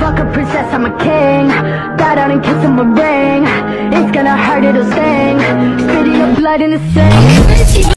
fuck a princess, I'm a king. Bow down and kiss him a ring. It's gonna hurt, it'll sting. Spitting your blood in the sink.